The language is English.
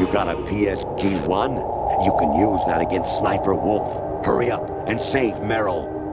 You got a PSG-1? You can use that against Sniper Wolf. Hurry up and save Meryl.